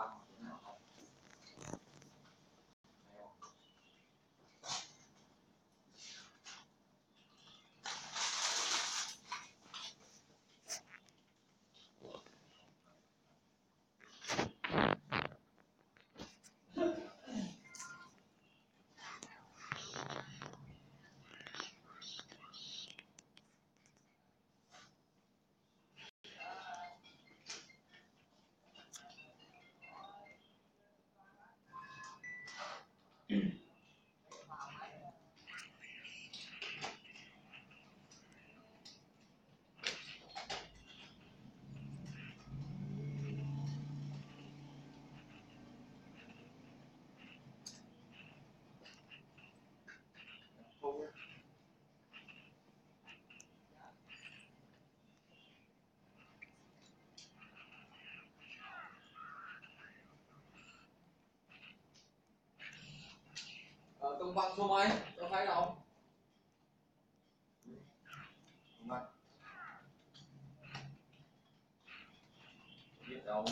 fato. Công văn số mấy cho thấy đâu công biết đâu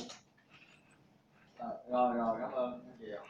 rồi, rồi cảm ơn anh chị ạ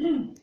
Mm-hmm.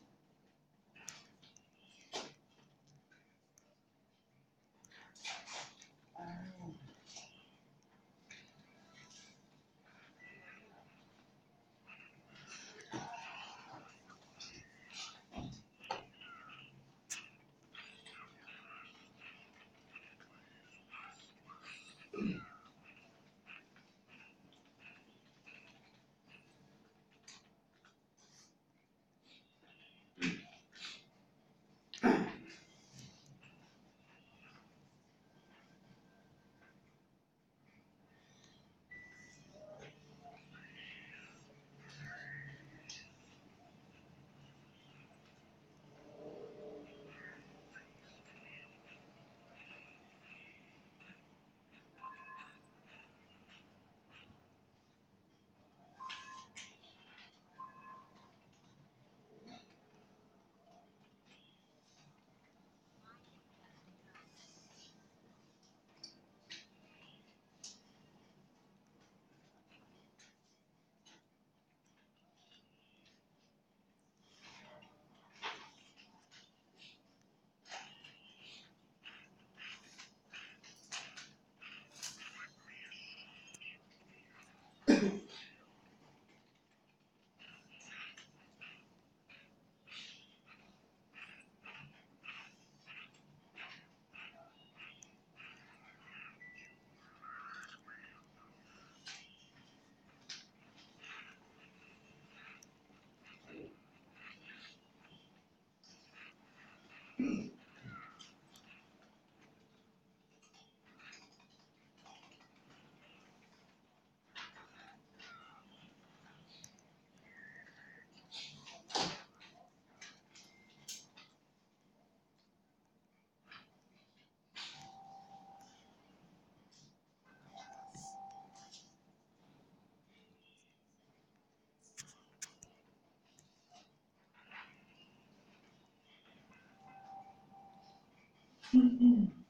mở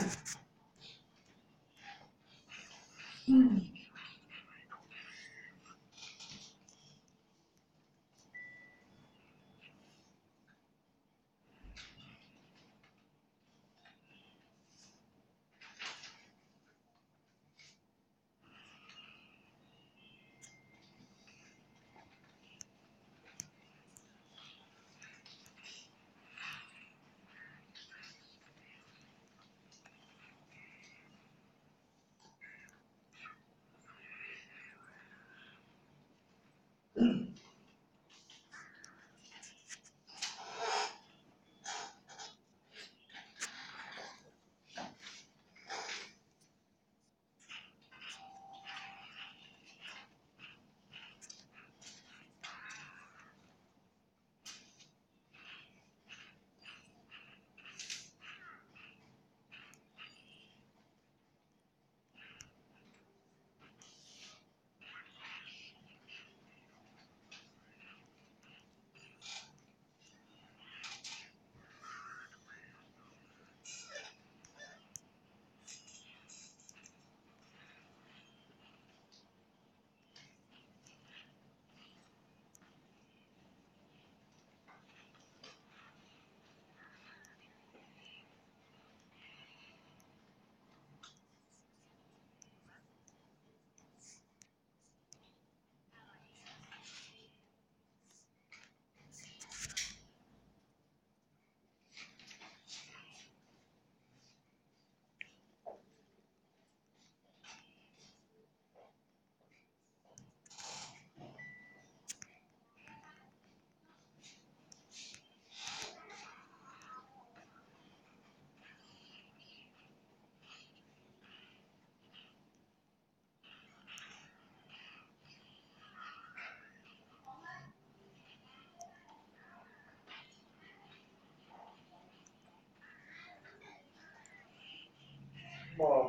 you Mm-hmm.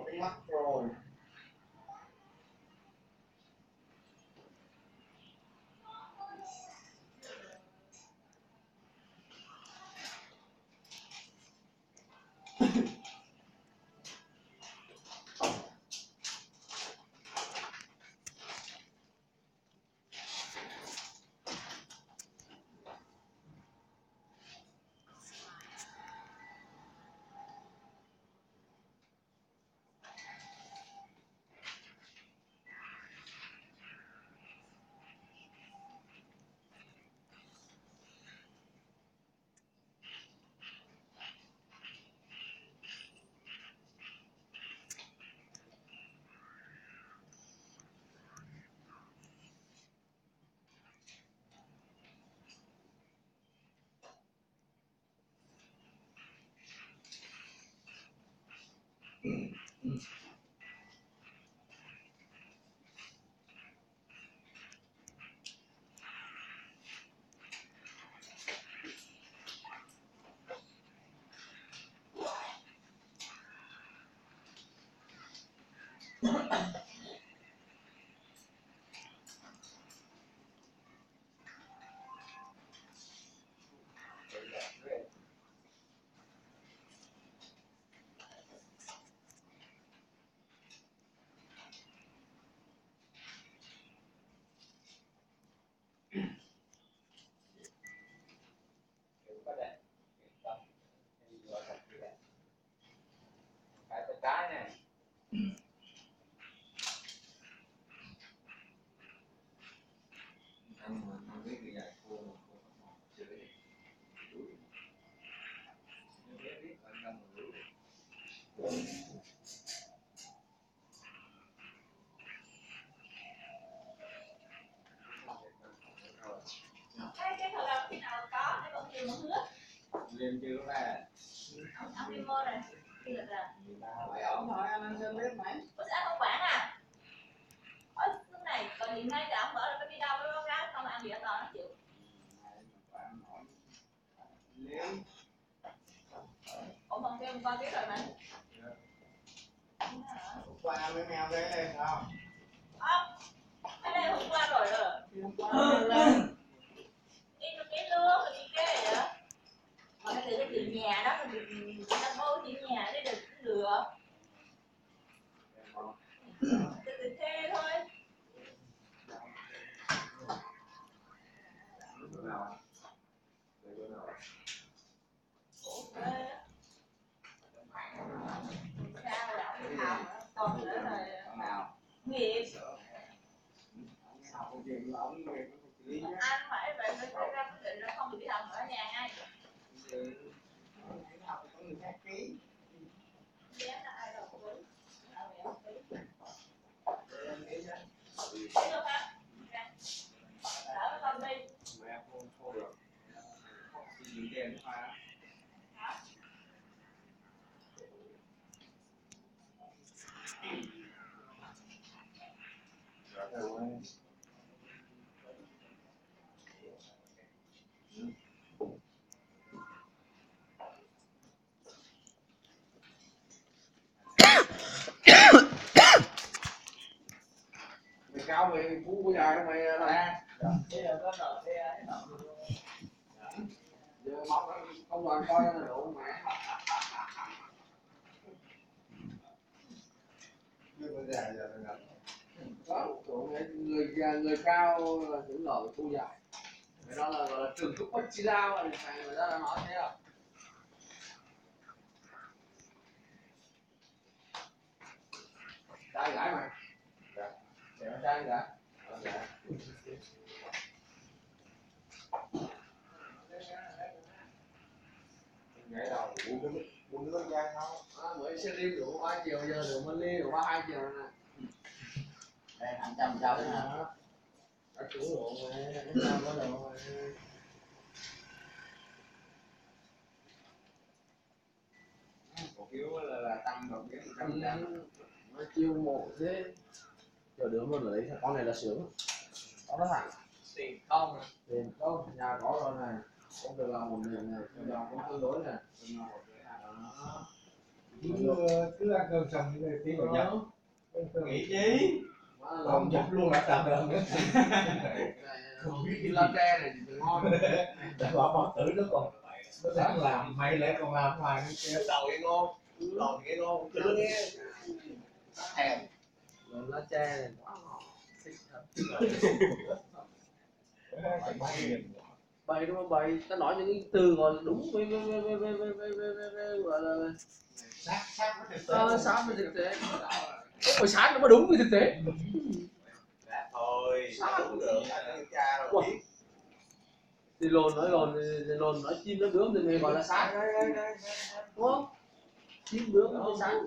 cái mắt rồi. Mm-hmm. Liêm chưa ra ông đi mua rồi đi được rồi Mấy ông hỏi anh ăn xin biết mấy có sẽ không quản à? Ôi lúc này còn hiện nay thì ông bảo là phải đi đâu với con gái không ăn gì ở tòa nó chịu. Liêm ủa còn kêu con biết rồi mà Hôm qua mấy mèo đấy lên không? ông cái đây hôm qua rồi rồi Hôm qua còn cái từ chữ nhà đó là được người ta bố chữ nhà để được lựa. người người già người cao là những lời thu dài cái đó là gọi là trường thúc bất chi lao là phải người ta đã nói thế rồi trai gái mà dạ để trai gái dạ Ngày đầu uống không? à, mới xe lim đủ ba chiều giờ được mới ly đủ ba hai chiều nè Đây hẳn trăm trăm nè đó đã chủ độ mà nó sao có độ mà Cổ phiếu là, là tăng đột biến một trăm trăm nó chiêu mộ thế chờ đứa một lấy con này là sướng con nó thẳng Tiền không tiền đâu nhà có rồi này cũng được làm một miệng này cho dòng cũng tương đối này đó Cứ cứ ăn cơm xong cái tí vào nhập. Nghĩ chi Không chụp luôn là tạm đơn nữa. cái lá tre này thì ngon đã bỏ bỏ tử nó còn nó đang làm mày lại còn làm hoài cái kia. Đầu cái ngon Đầu cái ngon Cứ nghe Thèm rồi lá tre này quá ngon thích thật bày đúng không bày ta nói những cái từ gọi là đúng với với với với với với với với với gọi là Sát sát với thực tế. ờ, sát với thực tế không phải sát nó mới đúng với thực tế Dạ thôi Đúng được cha biết thì lồn nói lồn thì lồn nói chim nó bướm thì mình gọi là sát đúng không chim bướm nó sát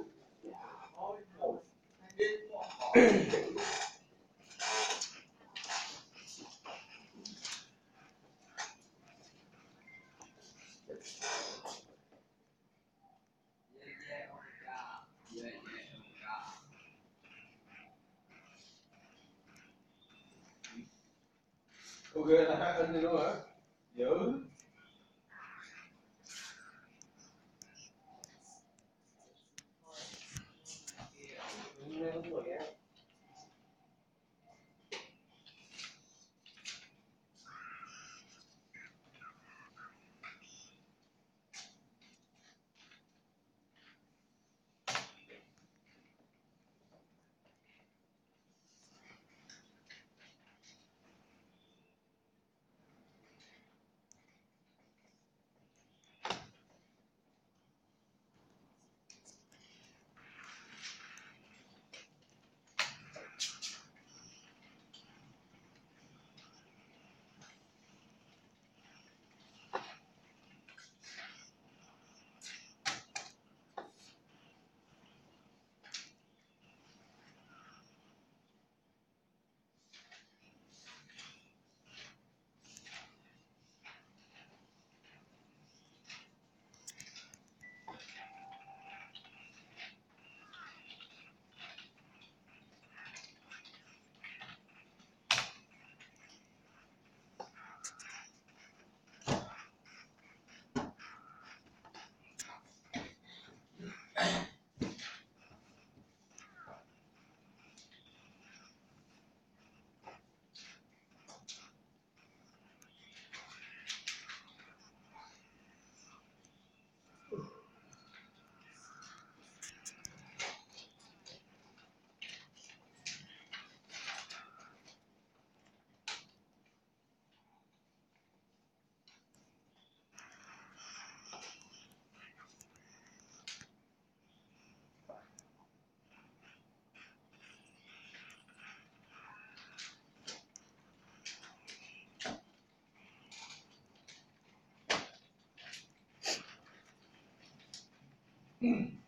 đúng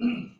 Mm-hmm.